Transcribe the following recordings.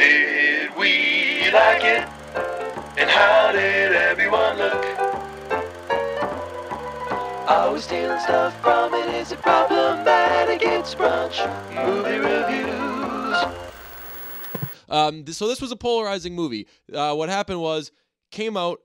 Did we like it? And how did everyone look? Are we stealing stuff from it? Is it problematic? It's brunch movie reviews. Um, th- so this was a polarizing movie. Uh, what happened was, came out,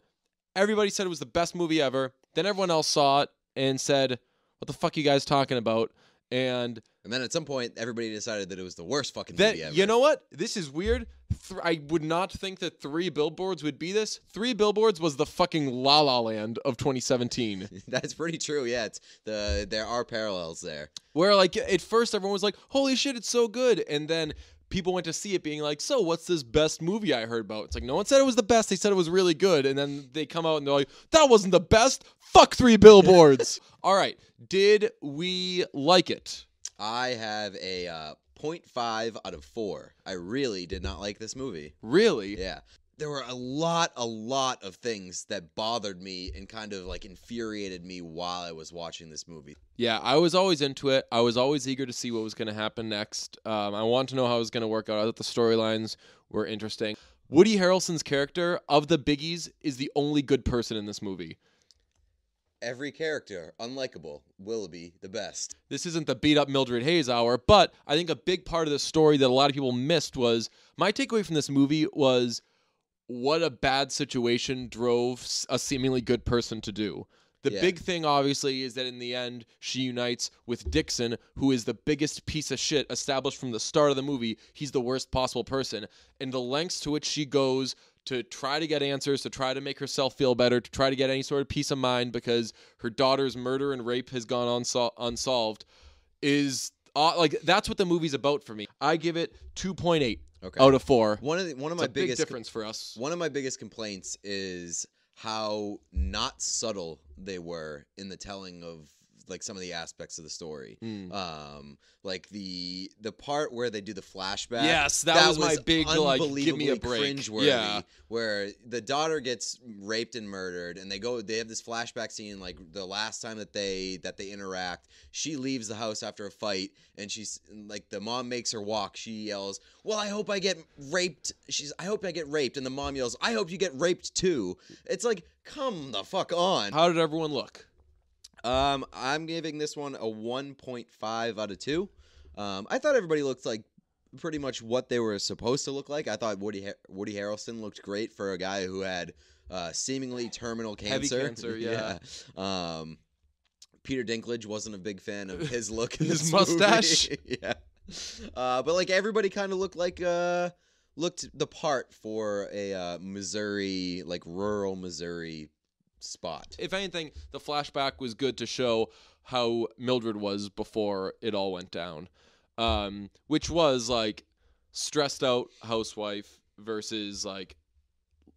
everybody said it was the best movie ever. Then everyone else saw it and said, "What the fuck you guys talking about?" And And then at some point, everybody decided that it was the worst fucking then movie ever. you know what? This is weird. Th- I would not think that Three Billboards would be this. Three Billboards was the fucking La La Land of 2017. That's pretty true. Yeah, it's the there are parallels there. Where like at first everyone was like, "Holy shit, it's so good," and then people went to see it being like, "So what's this best movie I heard about?" It's like no one said it was the best. They said it was really good, and then they come out and they're like, "That wasn't the best. Fuck Three Billboards." All right, did we like it? I have a uh, 0.5 out of four. I really did not like this movie. Really? Yeah. There were a lot, a lot of things that bothered me and kind of like infuriated me while I was watching this movie. Yeah, I was always into it. I was always eager to see what was going to happen next. Um, I wanted to know how it was going to work out. I thought the storylines were interesting. Woody Harrelson's character of the Biggies is the only good person in this movie. Every character, unlikable. Willoughby, the best. this isn't the beat up Mildred Hayes hour, but I think a big part of the story that a lot of people missed was my takeaway from this movie was what a bad situation drove a seemingly good person to do. The Yeah. big thing, obviously, is that in the end, she unites with Dixon, who is the biggest piece of shit established from the start of the movie. He's the worst possible person. And the lengths to which she goes to try to get answers, to try to make herself feel better, to try to get any sort of peace of mind because her daughter's murder and rape has gone unsol- unsolved is uh, like that's what the movie's about for me. I give it 2.8 Okay. out of 4. One of the, one of It's my a big biggest difference for us. One of my biggest complaints is how not subtle they were in the telling of like some of the aspects of the story. Mm. Um, like the the part where they do the flashback. Yes, that was my big, like, give me a break. Cringeworthy, Yeah. where the daughter gets raped and murdered, and they go. They have this flashback scene, like the last time that they that they interact. She leaves the house after a fight, and she's like, the mom makes her walk. She yells, "Well, I hope I get raped." She's, "I hope I get raped," and the mom yells, "I hope you get raped too." It's like, come the fuck on. How did everyone look? Um, I'm giving this one a 1.5 out of two. Um, I thought everybody looked like pretty much what they were supposed to look like. I thought Woody Har- Woody Harrelson looked great for a guy who had uh, seemingly terminal cancer. Heavy cancer. cancer, yeah. Yeah. Um, Peter Dinklage wasn't a big fan of his look in His mustache? yeah. Uh, but like everybody kind of looked like uh looked the part for a uh, Missouri like rural Missouri spot. If anything, the flashback was good to show how Mildred was before it all went down. Um, which was like stressed out housewife versus like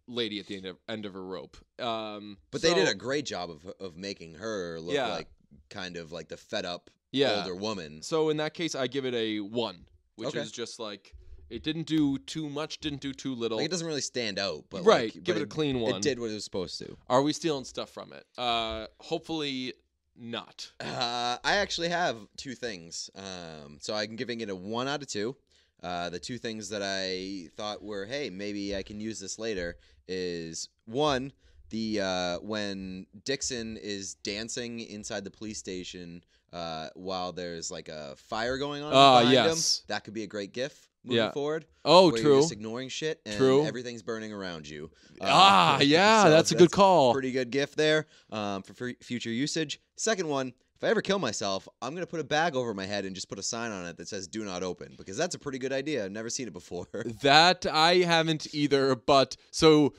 lady at the end of, end of her rope. Um, But they did a great job of of making her look Yeah. like kind of like the fed up yeah. older woman. So in that case, I give it a one, which Okay. is just like it didn't do too much, didn't do too little. Like it doesn't really stand out, but right, like, give but it a clean one. It did what it was supposed to. Are we stealing stuff from it? Uh, hopefully not. Uh, I actually have two things. Um, so I'm giving it a one out of two. Uh, the two things that I thought were, hey, maybe I can use this later is one, the uh, when Dixon is dancing inside the police station uh, while there's like a fire going on behind yes. him. That could be a great gif moving Yeah. forward. Oh, true. You're just ignoring shit and True. everything's burning around you. Uh, ah, yeah, so that's a good call. Pretty good gif there um, for fu- future usage. Second one, if I ever kill myself, I'm gonna put a bag over my head and just put a sign on it that says "Do not open" because that's a pretty good idea. I've never seen it before. That I haven't either, but so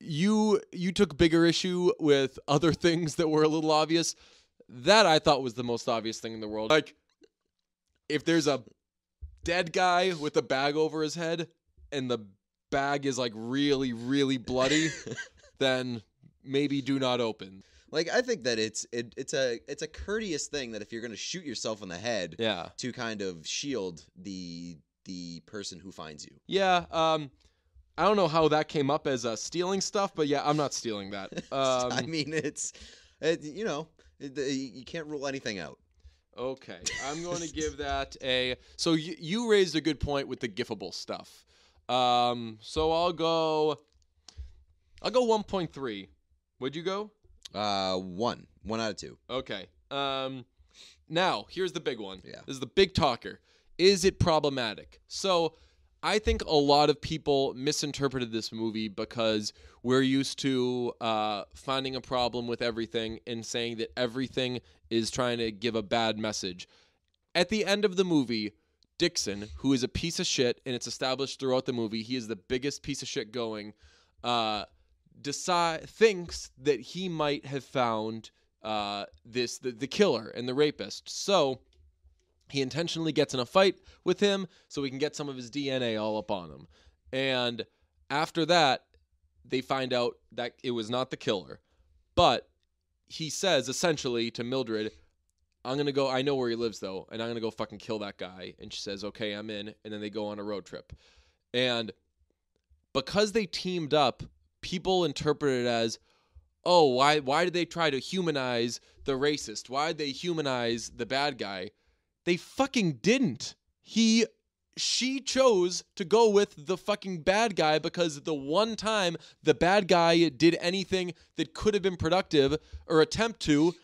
you you took bigger issue with other things that were a little obvious. That I thought was the most obvious thing in the world. Like if there's a dead guy with a bag over his head and the bag is like really really bloody, then maybe do not open. like I think that it's it, it's a it's a courteous thing that if you're gonna shoot yourself in the head Yeah. to kind of shield the the person who finds you. Yeah, um I don't know how that came up as uh, stealing stuff, but yeah, I'm not stealing that. Um, I mean, it's it, you know you can't rule anything out. Okay, I'm going to give that a. So you, you raised a good point with the gifable stuff. Um, so I'll go. I'll go 1.3. Would you go? Uh, one, one out of two. Okay. Um, now here's the big one. Yeah. This is the big talker. Is it problematic? So, I think a lot of people misinterpreted this movie because we're used to uh, finding a problem with everything and saying that everything is trying to give a bad message. At the end of the movie, Dixon, who is a piece of shit, and it's established throughout the movie, he is the biggest piece of shit going. Uh, decide thinks that he might have found uh, this the, the killer and the rapist. So he intentionally gets in a fight with him so he can get some of his DNA all up on him. And after that, they find out that it was not the killer. But he says essentially to Mildred, I'm gonna go. I know where he lives though, and I'm gonna go fucking kill that guy. And she says, "Okay, I'm in." And then they go on a road trip, and because they teamed up, people interpret it as, "Oh, why? Why did they try to humanize the racist? Why did they humanize the bad guy?" They fucking didn't. He she chose to go with the fucking bad guy because the one time the bad guy did anything that could have been productive or attempt to,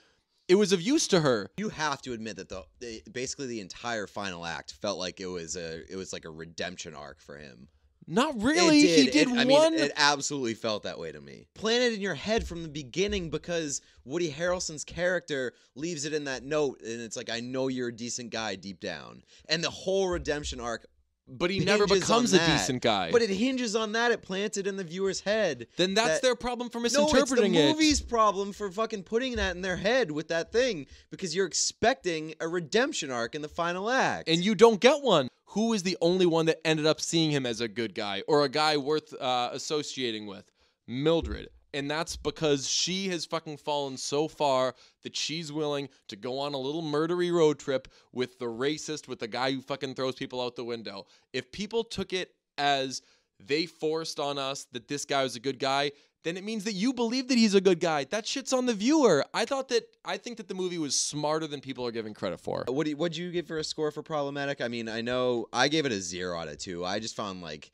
it was of use to her. You have to admit that the, basically the entire final act felt like it was a it was like a redemption arc for him. Not really. It He did It- I one. mean, it absolutely felt that way to me. Planted in your head from the beginning because Woody Harrelson's character leaves it in that note, and it's like, I know you're a decent guy deep down, and the whole redemption arc. but he never becomes a decent guy. But it hinges on that. It planted in the viewer's head. then that's that- their problem for misinterpreting No, it's the it. movie's problem for fucking putting that in their head with that thing because you're expecting a redemption arc in the final act. and you don't get one. Who is the only one that ended up seeing him as a good guy or a guy worth uh, associating with? Mildred. And that's because she has fucking fallen so far that she's willing to go on a little murdery road trip with the racist, with the guy who fucking throws people out the window. If people took it as they forced on us that this guy was a good guy, then it means that you believe that he's a good guy. That shit's on the viewer. I thought that I think that the movie was smarter than people are giving credit for. What do you, what'd you give for a score for problematic? I mean, I know I gave it a zero out of two. I just found like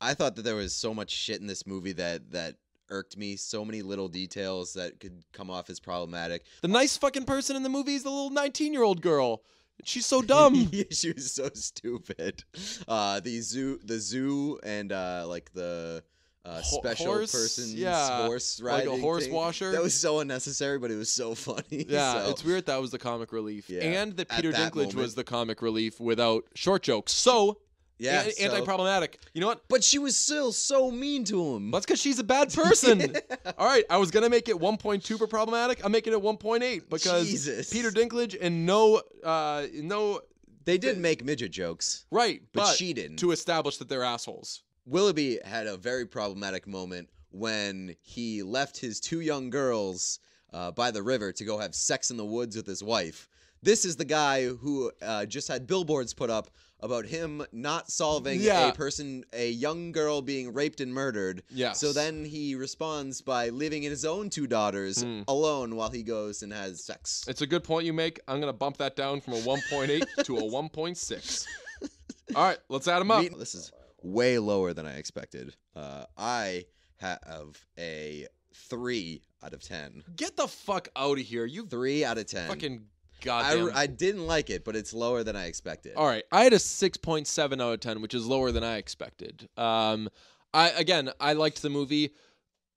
I thought that there was so much shit in this movie that that irked me. So many little details that could come off as problematic. The nice fucking person in the movie is the little 19 year old girl. She's so dumb. yeah, she was so stupid. Uh, the zoo, the zoo, and uh, like the. Uh, special horse? person's Yeah, horse like a riding horse thing. washer? That was so unnecessary, but it was so funny. yeah, so- it's weird that was the comic relief. Yeah, And that Peter that Dinklage moment. was the comic relief without short jokes. So, Yeah, an- so- anti-problematic. You know what? But she was still so mean to him. That's because she's a bad person. All right, I was gonna make it 1.2 for problematic. I'm making it 1.8 because Jesus. Peter Dinklage and no, uh, no, They did make midget jokes, right, but, but, she didn't. to establish that they're assholes. Willoughby had a very problematic moment when he left his two young girls uh, by the river to go have sex in the woods with his wife. This is the guy who uh, just had billboards put up about him not solving Yeah. a person, a young girl being raped and murdered. Yes. So then he responds by leaving his own two daughters Hmm. alone while he goes and has sex. It's a good point you make. I'm gonna bump that down from a 1.8 to a 1.6. All right, let's add them up. This is way lower than I expected. Uh, I have a three out of ten. Get the fuck out of here. You Three out of ten. fucking I, goddamn. I didn't like it, but it's lower than I expected. All right, I had a 6.7 out of 10, which is lower than I expected. Um, I again, I liked the movie.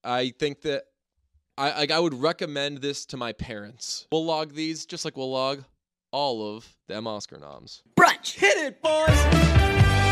I think that I like I would recommend this to my parents. We'll log these just like we'll log all of them Oscar noms. Brunch. Hit it, boys.